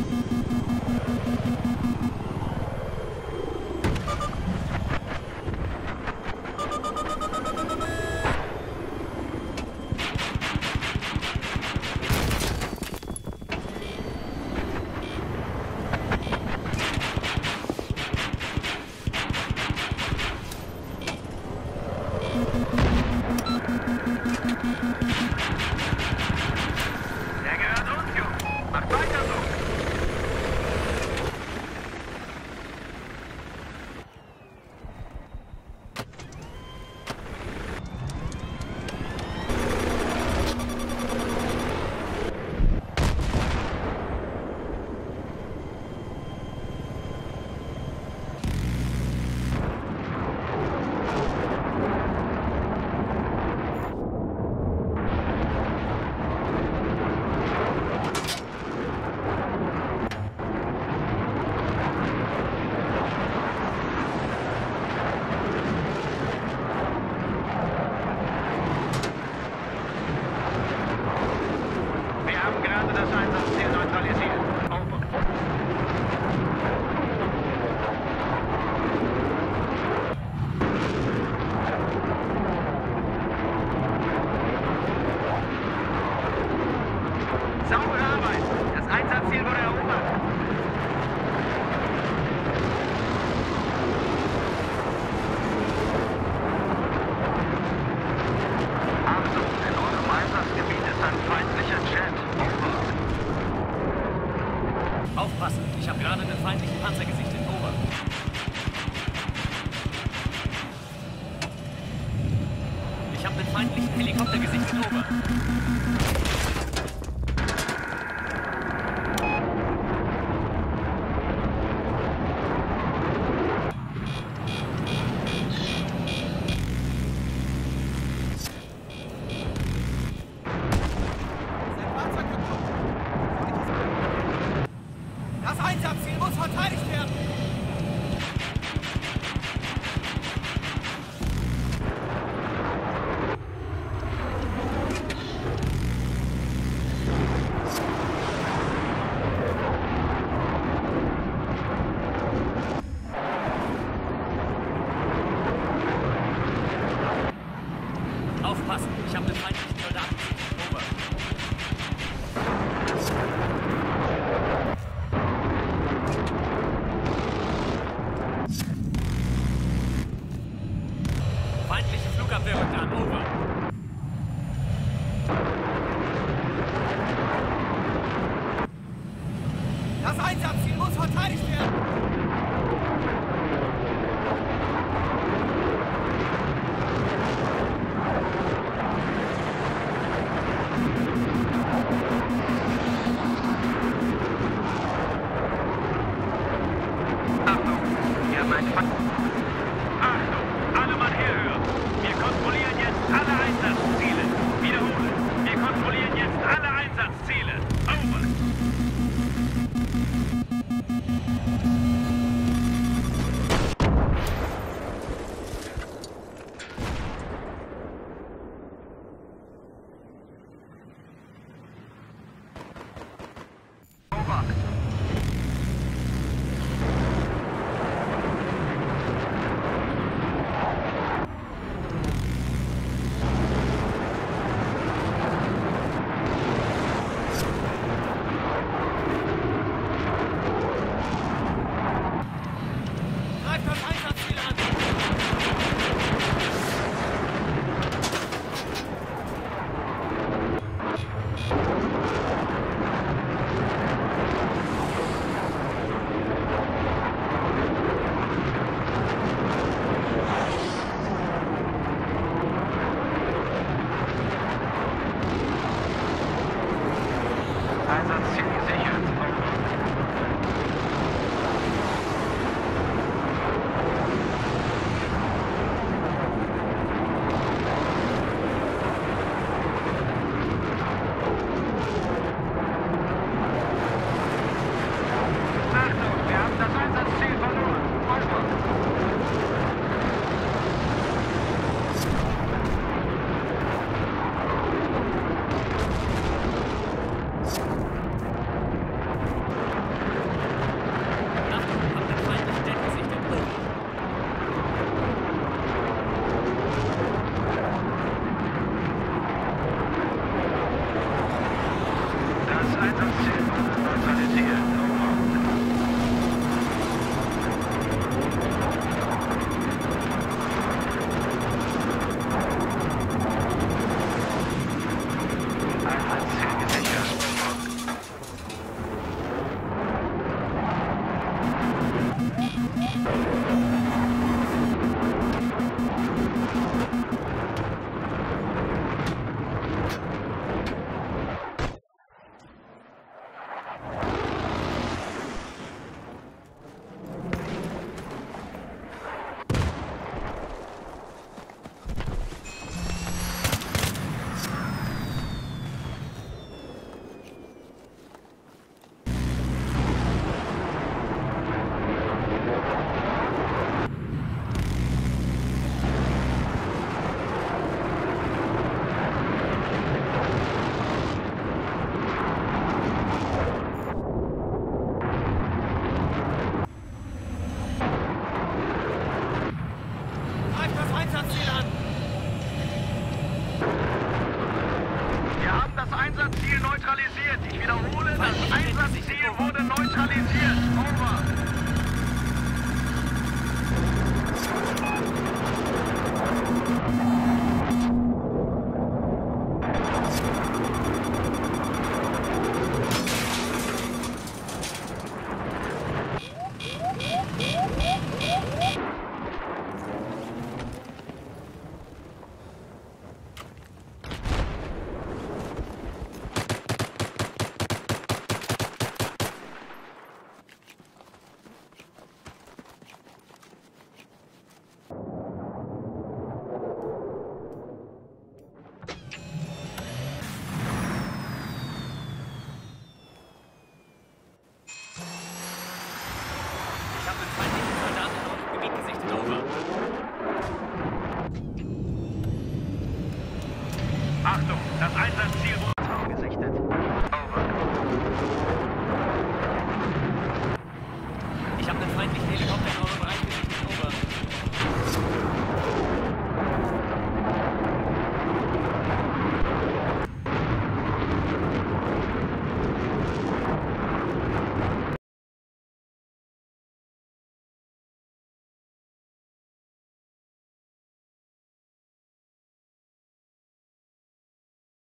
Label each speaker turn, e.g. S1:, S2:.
S1: フフフフフフフフフフフフ Saubere Arbeit. Das Einsatzziel wurde erobert.
S2: Aufpassen, ich habe gerade einen feindlichen Panzer gesichtet. Over. Ich habe einen feindlichen Helikopter gesichtet. Over.
S3: Das Einsatzziel muss verteidigt werden!
S2: Aufpassen, ich habe einen feindlichen Soldaten gesichtet. Over. Feindliche Flugabwehr rückt an. Over.
S3: Das Einsatzziel muss verteidigt werden!
S1: Achtung, wir haben Feind. Einsatzziel neutralisiert. Einsatzziel neutralisiert. Ich wiederhole, das Einsatzziel wurde neutralisiert.